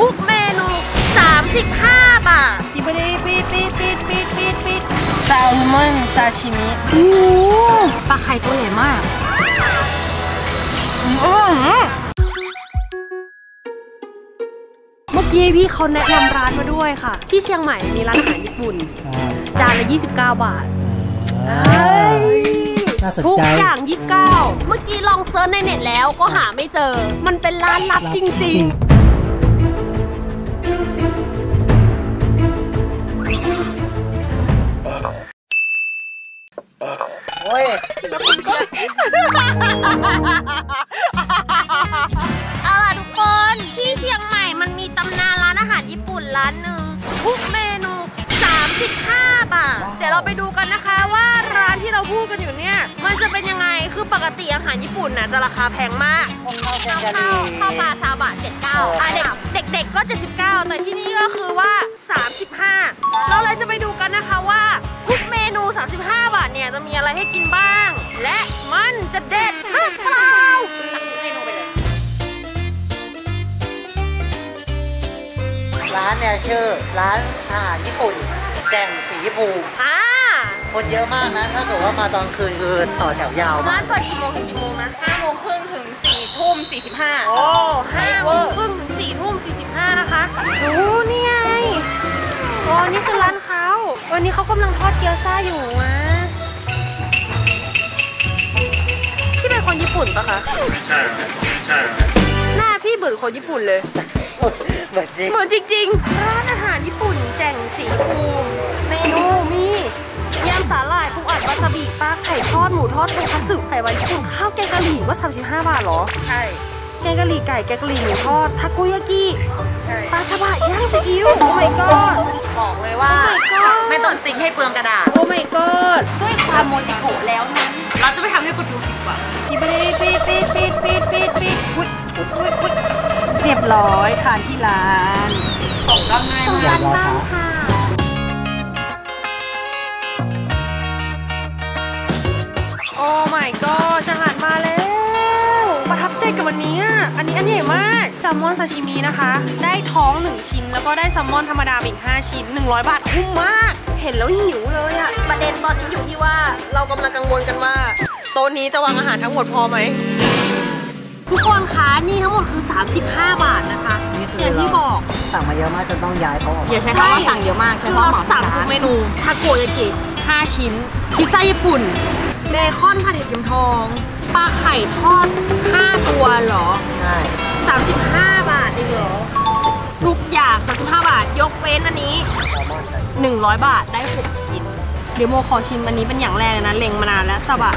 ทุกเมนู 35 บาทปิดปิดปิดปิดปิดปิดปิดปิดแซลมอนซาชิมิโอ้ปลาไข่ตัวใหญ่มากเมื่อกี้พี่เขาแนะนำร้านมาด้วยค่ะ ที่เชียงใหม่มีร้านอาหารญี่ปุ่น จานละ 29 บาทน่าสนทุกใจอย่าง 29 เมื่อกี้ลอง search ในเน็ตแล้วก็หาไม่เจอ มันเป็นร้านลับจริงโเอาล่ะทุกคนที่เชียงใหม่มันมีตำนานร้านอาหารญี่ปุ่นร้านหนึ่งทุกเมนู 35 บาท เดี๋ยวเราไปดูกันนะคะว่าร้านที่เราพูดกันอยู่เนี่ย มันจะเป็นยังไงคือปกติอาหารญี่ปุ่นน่ะจะราคาแพงมากข้าวแกงกะหข้ารี่วข้าวปลาซาบะ79อะเด็กเด็กเด็กก็ 79 แต่ที่นี่ก็คือว่า 35 เราเลยจะไปดู เนี่ยจะมีอะไรให้กินบ้าง และมันจะเด็ดหรือเปล่าเมนูไปเลยร้านเนี่ยชื่อร้านอาหารญี่ปุ่น แจ่งสีภูมิอ่าคนเยอะมากนะ ถ้าเกิดว่ามาตอนคืนคือต่อแถวยาวร้ามานกเปิดกี่โมงถึงกี่โมงนะ5โมงครึ่งถึง4ทุ่ม45 โอ้ห้าโมงครึ่งถึงสี่ทุ่มสี่สิบห้านะคะโอ้นี่ไงโอ้นี่คือร้านเขาวันนี้เขากำลังทอดเกี๊ยวซ่าอยู่นะ เป็นคนญี่ปุ่นปะคะหน้าพี่เหมือนคนญี่ปุ่นเลย เหมือนจริงเหมือนจริงๆ ร้านอาหารญี่ปุ่นแจ่งศรีภูมิเมนูมียำสาหร่ายปูอัดวาซาบิปลาไข่ทอดหมูทอดทงคัตสึไข่หวานญี่ปุ่นข้าวแกงกะหรี่ว่า 35 บาทเหรอ ใช่ แกงกะหรี่ไก่แกงกะหรี่หมูทอดทาโกยากิใช่ ปลาซาบะย่างซีอิ๊วโอ้ my god ไม่ต้องติ๊กให้เปลืองกระดาษ oh my god ด้วยความโมจิโกะแล้วนั้น เราจะไปทำให้คุณดูผิดหวังปิดปิดปิดปิดปิดปิดปิดอุ๊เรียบร้อยทานที่ร้านส่งก็ง่ายมาก วันนี้อะอันนี้อันใหญ่มากแซลมอนซาชิมินะคะ ได้ท้อง 1 ชิ้น แล้วก็ได้แซลมอนธรรมดาอีก 5 ชิ้น 100 บาทคุ้มมาก เห็นแล้วหิวเลยอะประเด็นตอนนี้อยู่ที่ว่าเรากำลังกังวลกันว่า โต๊ะนี้จะวางอาหารทั้งหมดพอไหมทุกคนคะนี่ทั้งหมดคือ 35 บาทนะคะนี่คืออย่างที่บอกสั่งมาเยอะมากจนต้องย้ายเขาออกอย่าใช้คำว่าสั่งเยอะมากใช้คือคำว่าเราเหมาสั่งทุกเมนูทาโกยากิ5ชิ้นพิซซ่าญี่ปุ่นเบคอนผัดเห็ดเข็มทองปลาไข่ทอด5 ตัวเหรอ ใช่ 35 บาทเองเหรอ ทุกอย่าง 35 บาท ยกเว้นอันนี้แซลมอนใส่100 บาทได้ 6 ชิ้น เดี๋ยวโมขอชิมอันนี้เป็นอย่างแรกเลยนะ เล็งมานานแล้วซาบะ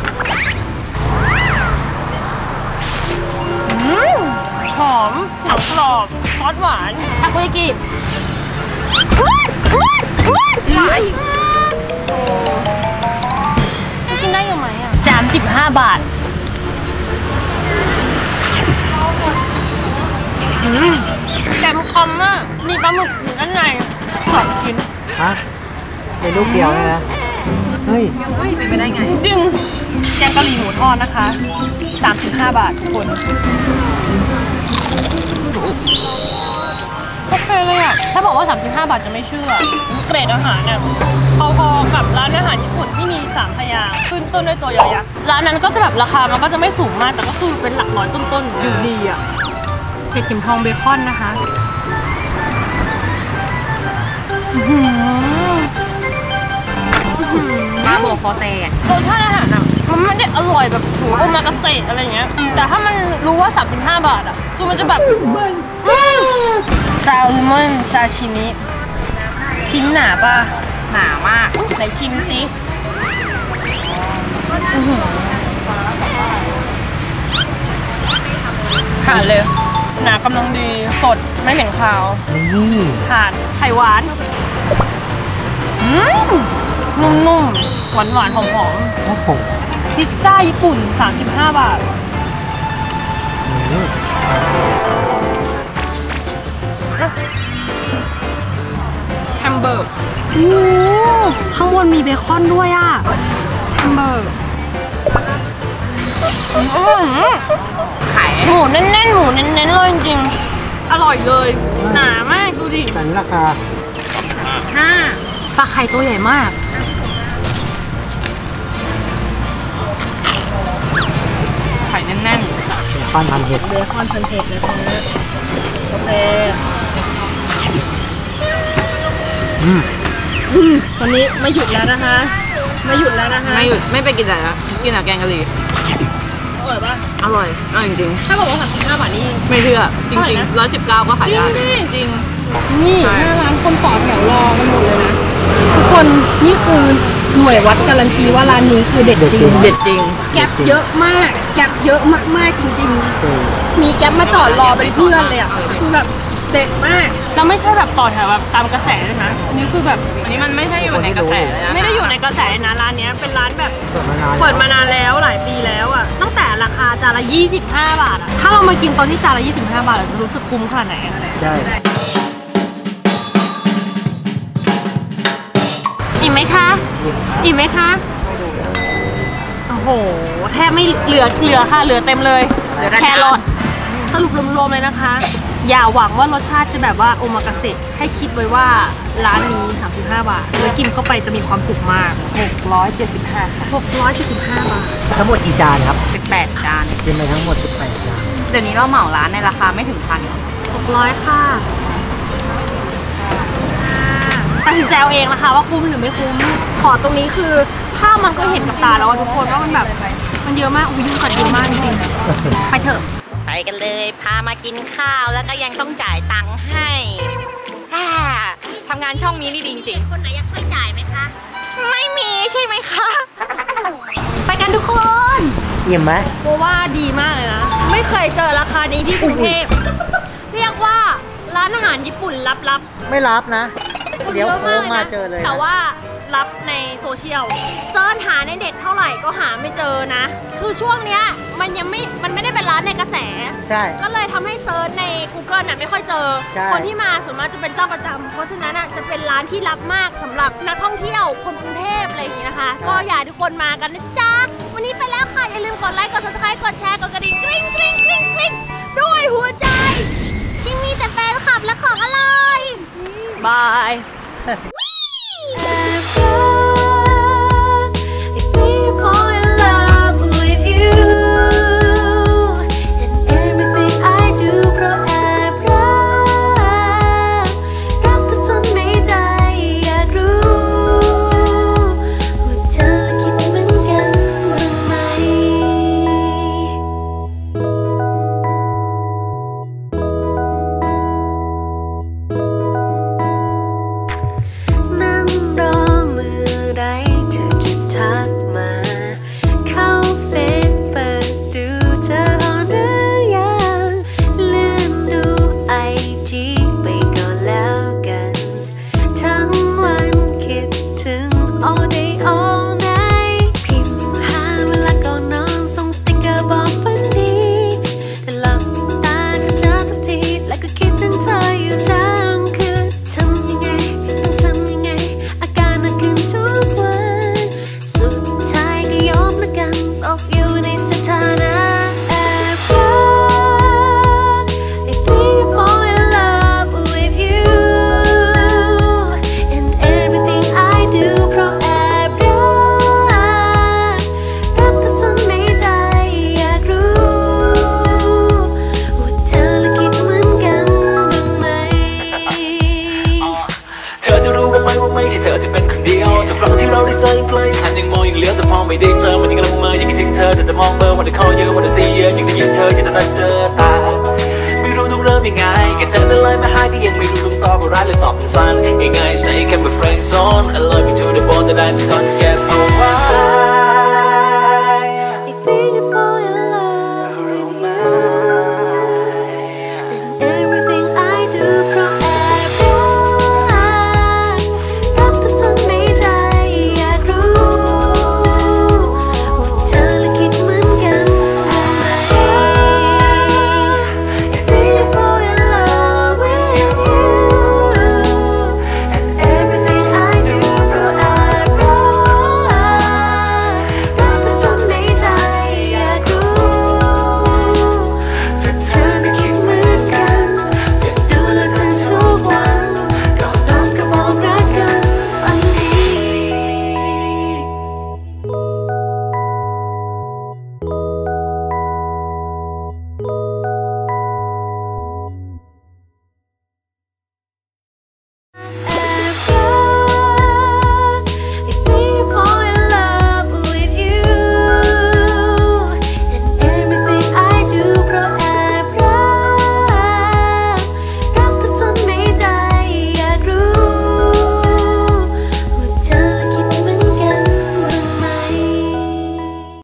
อืมหอมหนังกรอบ ซอสหวานทาโกยากิหวานกินได้อยู่ไหมอะ35 บาท แกมคอมมากมีปลาหมึกอยู่ด้านในสองชิ้นฮะเป็นลูกเดียวเลยนะเฮ้ยเป็นไปได้ไงจริงแกงกะหรี่หมูทอดนะคะ35 บาททุกคนโอเคเลยอะ ถ้าบอกว่า 35 บาทจะไม่เชื่อ เกรดอาหารเนี่ยพอๆกับร้านอาหารญี่ปุ่นที่มี3พยางค์ขึ้นต้นด้วยตัวยอยักษ์ร้านนั้นก็จะแบบราคามันก็จะไม่สูงมากแต่ก็คือเป็นหลักร้อยต้นๆอยู่ดีอะ เห็ดเข็มทองเบคอนนะคะอื้อหือมาโบกคอแตกรสชาติอาหารอะ มันไม่ได้อร่อยแบบโหโอมากาเสะอะไรเงี้ย แต่ถ้ามันรู้ว่า 35 บาทอะ คือมันจะแบบแซลมอนซาชิมิ ชิ้นหนาป่ะ หนามาก ไหนชิมซิอื้อหือผ่านเลย หนากำลังดีสดไม่เหม็นคาวนี่ผ่านไข่หวานอืมนุ่มๆ หวานๆ หอมๆโอ้โหพิซซ่าญี่ปุ่น 35 บาทอืมแฮมเบอร์กโอ้ข้างบนมีเบคอนด้วยอะ แฮมเบอร์กอื้อ หือไข่หมูแน่นๆหมูเน้นๆเลยจริงๆออร่อยเลย หนามากดูดิแต่นี้ราคาห้าปลาไข่ตัวใหญ่มากไข่แน่นปั้นพันเห็ดเบคอนพันเทคเลยค่ะโอเคอืมตอนนี้ไม่หยุดแล้วนะคะ ไม่หยุดแล้วนะคะๆไม่หยุดไม่ไปกินแต่ละกินแต่แกงกะหรี่ อร่อยปะอร่อยอร่อยจริงถ้าบอกว่าสามสิบห้าบาทนี่ ๆ ไม่เชื่อจเท่าไหร่ริงนะๆร้อยสิบเก้าก็ขายได้จริงดิ จริง นี่ใช่หน้าร้านคนต่อแถวรอกันหมดเลยนะ ทุกคนนี่คือ หน่วยวัดการันตีว่าร้านนี้คือเด็ดจริงเด็ดจริง แก๊ปเยอะมากแก๊ปเยอะมากๆจริง ๆ มีแก๊ปมาจอดรอเป็นเพื่อนเลยอะคือแบบเด็ดมากแล้วไม่ใช่แบบต่อแถวแบบตามกระแสเลยนะอันนี้คือแบบอันนี้มันไม่ใช่อยู่ในกระแสเลยนะไม่ได้อยู่ในกระแสนะร้านเนี้ยเป็นร้านแบบเปิดมานานเปิดมานานแล้วหลายปีแล้วอะตั้งแต่ราคาจานละ 25 บาทอะถ้าเรามากินตอนที่จานละ 25 บาทเราจะรู้สึกคุ้มขนาดไหนอะใช่ อิ่มไหมคะโอ้โห แทบไม่เหลือเหลือค่ะ เหลือเต็มเลยเหลือแต่แครอทสรุปรวมๆเลยนะคะ อย่าหวังว่ารสชาติจะแบบว่าโอมากาเสะให้คิดไว้ว่าร้านนี้ 35 บาทแล้วกินเข้าไปจะมีความสุขมาก 675ค่ะ675 บาท ทั้งหมดกี่จานครับสิบแปดจานกินไปทั้งหมด 18 จาน เดี๋ยวนี้เราเหมาร้านในราคาไม่ถึงพัน600 ค่ะ ตัดสินใจเอาเองนะคะ ว่าคุ้มหรือไม่คุ้ม ขอตรงนี้คือภาพมันก็เห็นกับตาแล้วอะทุกคนว่ามันแบบมันเยอะมากอุ้ยยุงกัดเยอะมากจริงๆไปเถอะ ไปกันเลยพามากินข้าวแล้วก็ยังต้องจ่ายตังค์ให้อ่าทำงานช่องนี้นี่ดีจริงคนไหนอยากช่วยจ่ายไหมคะ ๆ ไม่มีใช่ไหมคะ ไปกันทุกคนอิ่มไหมโบว่าดีมากเลยนะ ไม่เคยเจอราคานี้ที่กรุงเทพเรียกว่าร้านอาหารญี่ปุ่นลับๆไม่รับนะ คนเดี๋ยวอะโค้งมานะเจอเลยนะ แต่ว่ารับในโซเชียล search หาในเน็ตเท่าไหร่ก็หาไม่เจอนะ คือช่วงเนี้ยมันยังไม่มันไม่ได้เป็นร้านในกระแส ใช่ ก็เลยทำให้เซิร์ชใน Google น่ะไม่ค่อยเจอ ใช่ คนที่มาส่วนมากจะเป็นเจ้าประจำเพราะฉะนั้นอะจะเป็นร้านที่รับมากสำหรับนักท่องเที่ยวคนกรุงเทพอะไรอย่างนี้นะคะ ก็อยากให้ทุกคนมากันนะจ๊ะ วันนี้ไปแล้วค่ะ อย่าลืมกดไลค์กด subscribe กดแชร์กดกระดิ่งกริ๊งกริ๊งกริ๊งกริ๊งด้วยหัวใจที่มีแต่แฟนคลับและของอร่อย บ ไม่ได้เจอมันยังกำลังเมื่อยังคิดถึงเธอแต่จะมองเบอร์วันที่เขาเยอะวันที่ซีเยอะยังได้ยินเธออยากจะนัดเจอตาไม่รู้ต้องเริ่มยังไงแค่เธอนั้นเลยมาหาที่ยังไม่รู้ต้องตอบอะไรเลยหรือตอบเป็นสั้นง่ายๆใช้แค่เป็น friend zone I love you to the bone that I don't get over